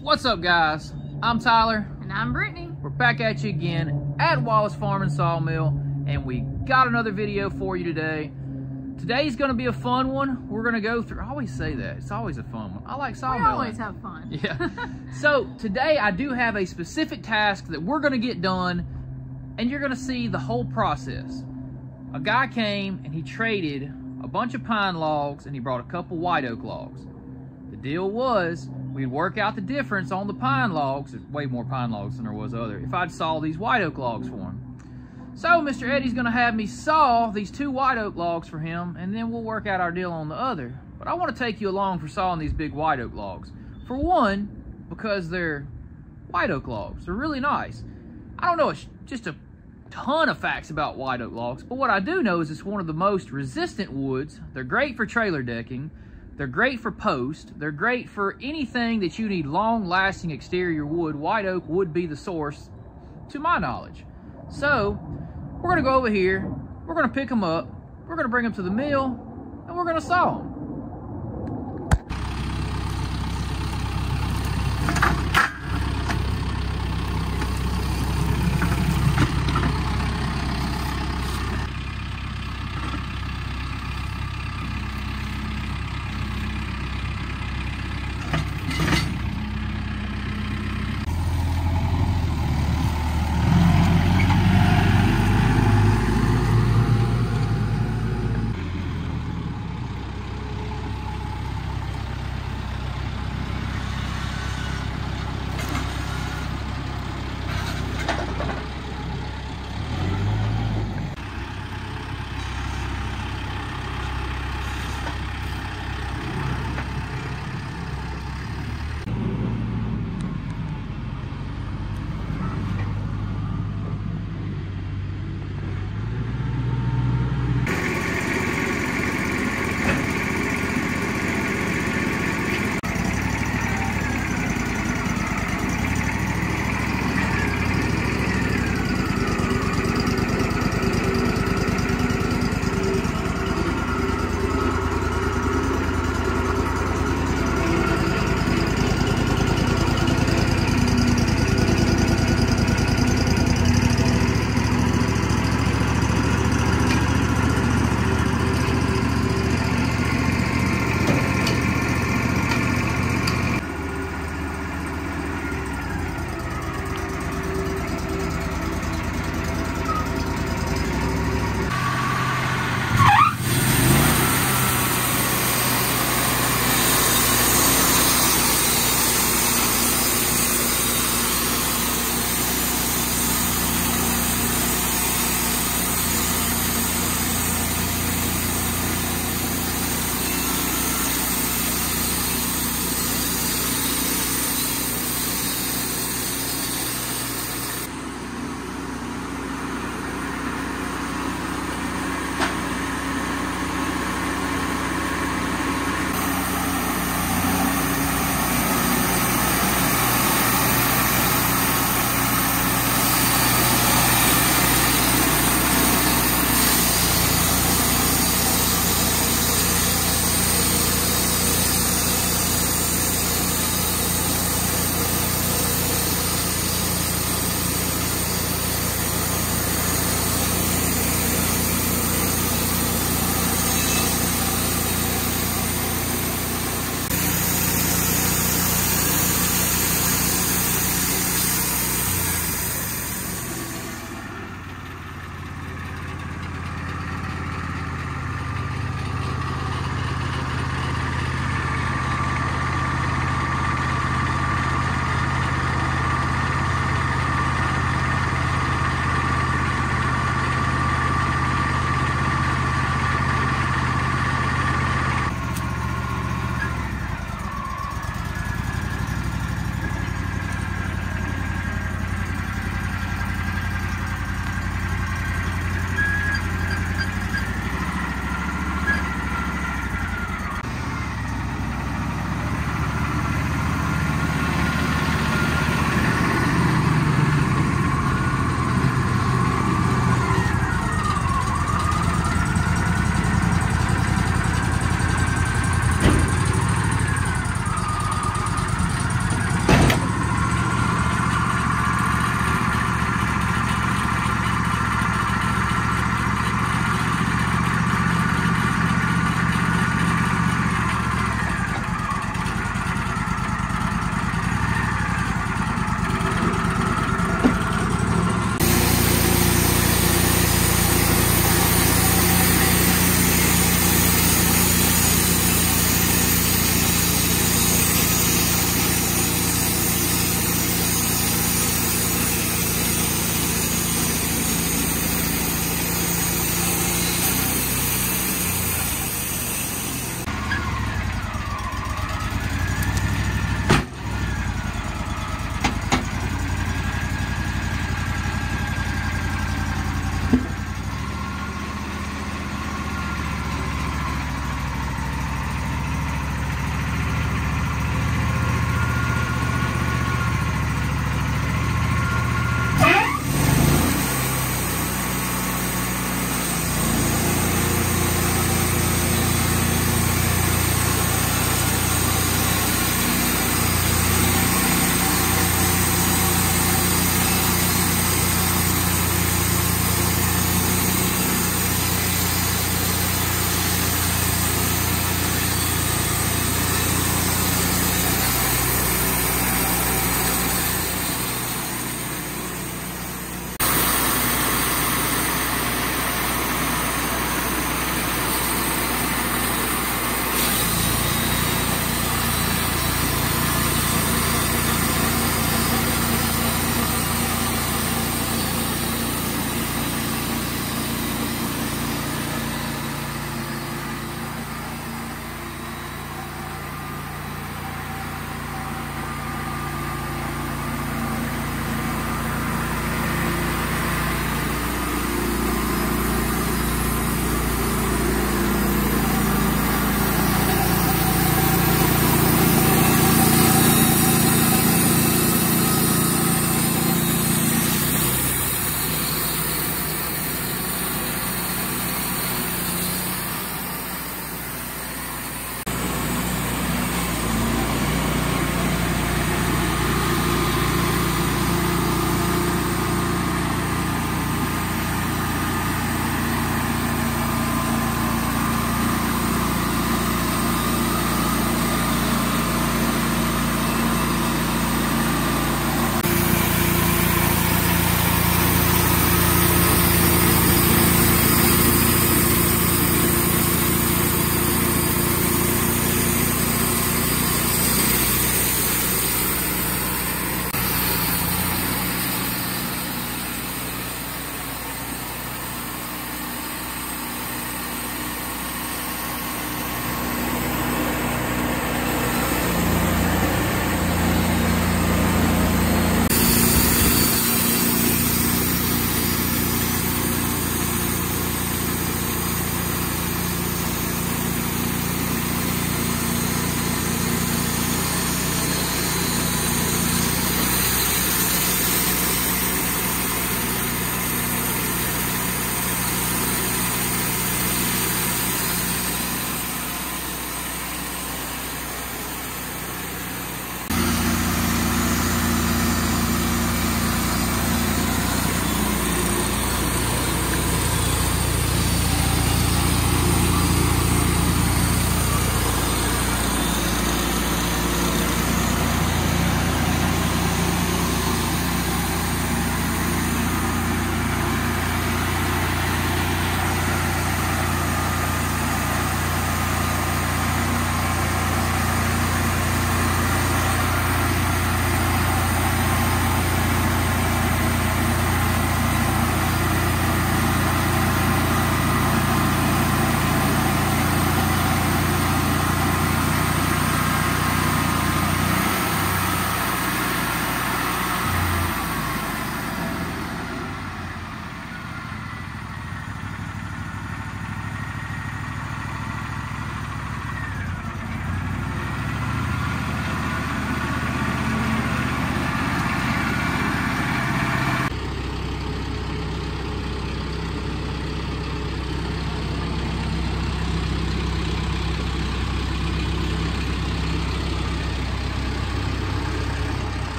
What's up, guys? I'm Tyler. And I'm Brittany. We're back at you again at Wallace Farm and Sawmill, and we got another video for you today. Today's gonna be a fun one. We're gonna go through, I always say that, it's always a fun one. I like sawmill. We always have fun. Yeah. so today I do have a specific task that we're gonna get done, and you're gonna see the whole process. A guy came and he traded a bunch of pine logs and he brought a couple white oak logs. The deal was we'd work out the difference on the pine logs, there's way more pine logs than there was other, if I'd saw these white oak logs for him. So Mr. Eddie's gonna have me saw these two white oak logs for him and then we'll work out our deal on the other. But I wanna take you along for sawing these big white oak logs. For one, because they're white oak logs. They're really nice. I don't know just a ton of facts about white oak logs, but what I do know is it's one of the most resistant woods. They're great for trailer decking. They're great for post. They're great for anything that you need long-lasting exterior wood. White oak would be the source, to my knowledge. So, we're gonna go over here, we're gonna pick them up, we're gonna bring them to the mill, and we're gonna saw them.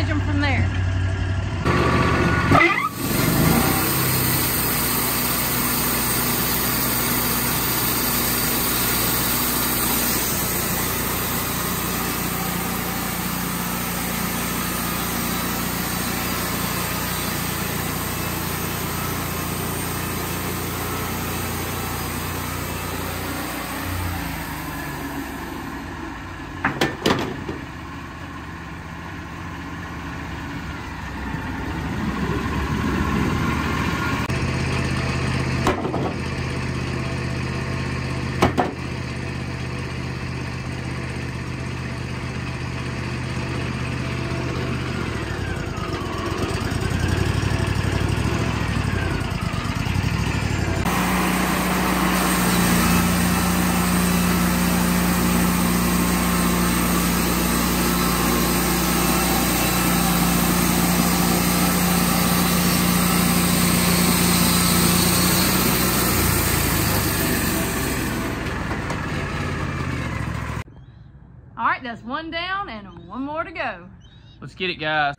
Edge them from there. All right, that's one down and one more to go. Let's get it, guys.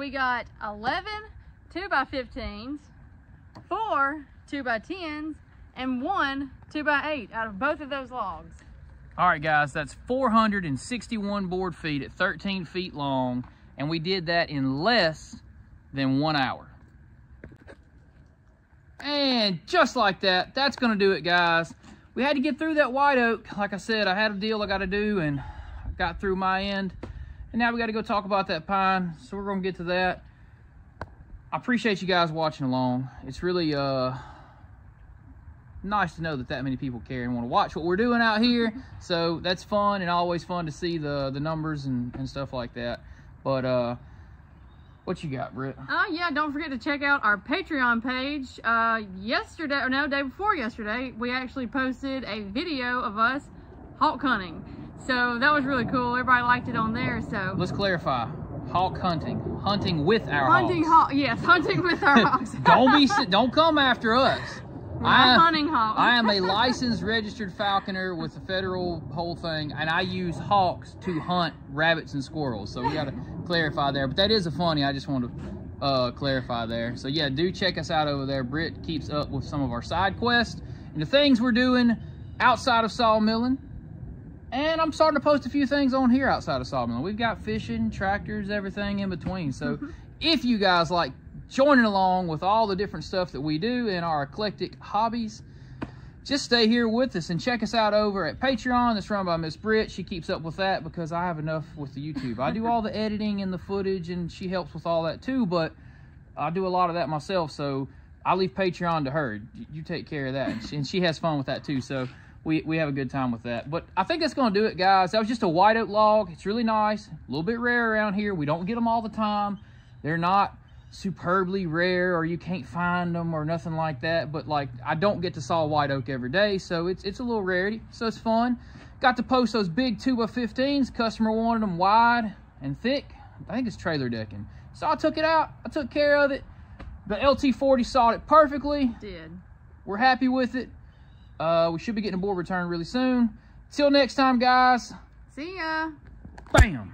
We got 11 2 by 15s, four 2 by 10s, and one 2 by 8 out of both of those logs. All right, guys, that's 461 board feet at 13 feet long, and we did that in less than one hour. And just like that, that's gonna do it, guys. We had to get through that white oak. Like I said, I had a deal I gotta do, and I got through my end. And now we gotta go talk about that pine, so we're gonna get to that. I appreciate you guys watching along. It's really, uh, nice to know that that many people care and want to watch what we're doing out here. So that's fun and always fun to see the the numbers and, and stuff like that. But uh, what you got, Britt? Oh yeah, don't forget to check out our Patreon page. Uh, yesterday, or no, day before yesterday, we actually posted a video of us hawk hunting. So that was really cool. Everybody liked it on there. So Let's clarify. Hawk hunting, hunting with our hunting hawks. hawk, yes, hunting with our hawks. don't be, don't come after us. We're I- hunting hawks. I am a licensed registered falconer with the federal whole thing, and I use hawks to hunt rabbits and squirrels. So we got to clarify there. But that is a funny. I just want to uh, clarify there. So yeah, do check us out over there. Britt keeps up with some of our side quests and the things we're doing outside of sawmilling. And I'm starting to post a few things on here outside of sawmilling. We've got fishing, tractors, everything in between. So mm-hmm. if you guys like joining along with all the different stuff that we do in our eclectic hobbies, just stay here with us and check us out over at Patreon. That's run by Miss Britt. She keeps up with that because I have enough with the YouTube. I do all the editing and the footage, and she helps with all that too. But I do a lot of that myself, so I leave Patreon to her. You take care of that, and she has fun with that too. So we we have a good time with that. But I think that's gonna do it, guys. That was just a white oak log. It's really nice, a little bit rare around here. We don't get them all the time. They're not superbly rare or you can't find them or nothing like that but like i don't get to saw white oak every day so it's it's a little rarity so it's fun got to post those big 2 by 15s customer wanted them wide and thick i think it's trailer decking so i took it out i took care of it the lt40 sawed it perfectly Did. we're happy with it uh we should be getting a board return really soon. Till next time guys. See ya. bam